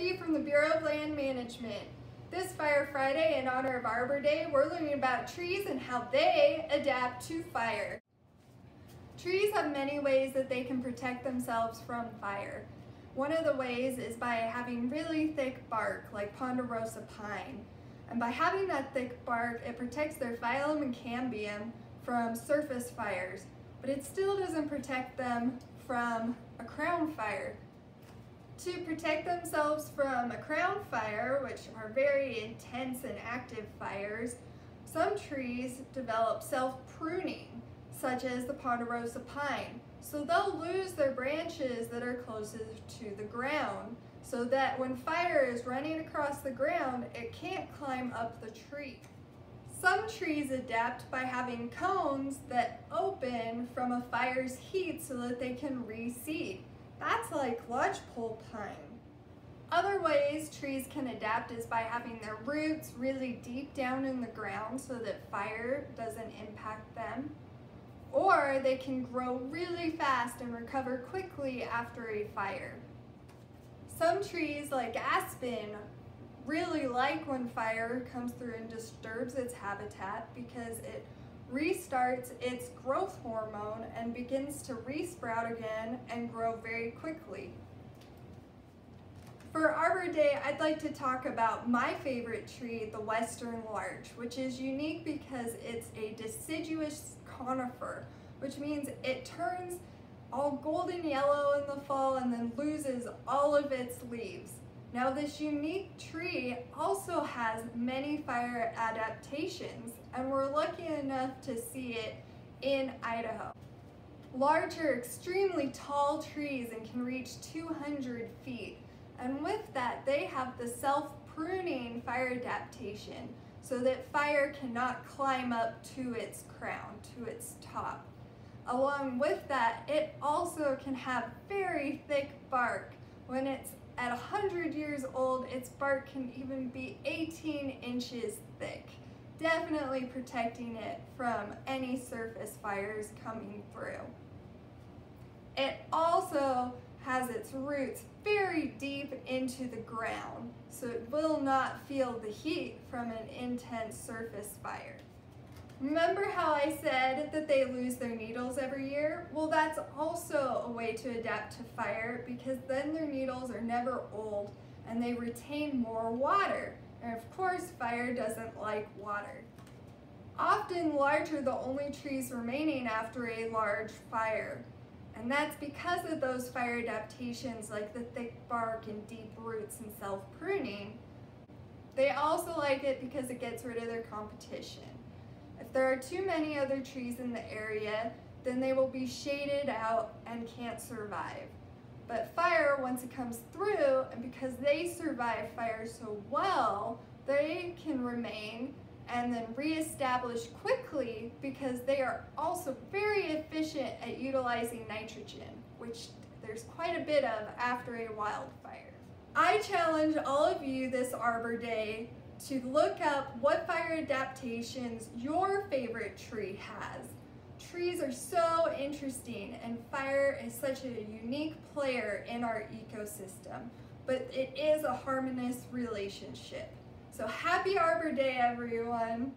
Griffey from the Bureau of Land Management. This Fire Friday, in honor of Arbor Day, we're learning about trees and how they adapt to fire. Trees have many ways that they can protect themselves from fire. One of the ways is by having really thick bark, like ponderosa pine. And by having that thick bark, it protects their phloem and cambium from surface fires, but it still doesn't protect them from a crown fire. To protect themselves from a crown fire, which are very intense and active fires, some trees develop self-pruning, such as the ponderosa pine. So they'll lose their branches that are closest to the ground, so that when fire is running across the ground, it can't climb up the tree. Some trees adapt by having cones that open from a fire's heat so that they can reseed. That's like lodgepole pine. Other ways trees can adapt is by having their roots really deep down in the ground so that fire doesn't impact them. Or they can grow really fast and recover quickly after a fire. Some trees like aspen really like when fire comes through and disturbs its habitat because it restarts its growth hormone and begins to resprout again and grow very quickly. For Arbor Day, I'd like to talk about my favorite tree, the Western Larch, which is unique because it's a deciduous conifer, which means it turns all golden yellow in the fall and then loses all of its leaves. Now this unique tree also has many fire adaptations and we're lucky enough to see it in Idaho. Larger, extremely tall trees and can reach 200 feet. And with that, they have the self-pruning fire adaptation so that fire cannot climb up to its crown, to its top. Along with that, it also can have very thick bark. When it's at 100 years old, its bark can even be 18 inches thick, definitely protecting it from any surface fires coming through. It also has its roots very deep into the ground, so it will not feel the heat from an intense surface fire. Remember how I said that they lose their needles every year? Well, that's also a way to adapt to fire because then their needles are never old and they retain more water. And of course, fire doesn't like water. Often larch are the only trees remaining after a large fire. And that's because of those fire adaptations like the thick bark and deep roots and self-pruning. They also like it because it gets rid of their competition. If there are too many other trees in the area, then they will be shaded out and can't survive. But fire, once it comes through, and because they survive fire so well, they can remain and then reestablish quickly because they are also very efficient at utilizing nitrogen, which there's quite a bit of after a wildfire. I challenge all of you this Arbor Day to look up what fire adaptations your favorite tree has. Trees are so interesting and fire is such a unique player in our ecosystem, but it is a harmonious relationship. So happy Arbor Day, everyone.